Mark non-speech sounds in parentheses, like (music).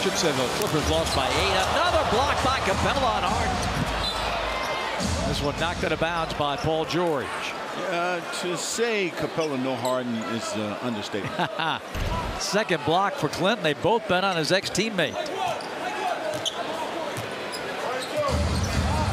should say the Clippers lost by eight. Another block by Capela on Harden. This one knocked out of bounds by Paul George. Uh, to say Capela no Harden is an understatement. (laughs) Second block for Clinton. They both bet on his ex-teammate.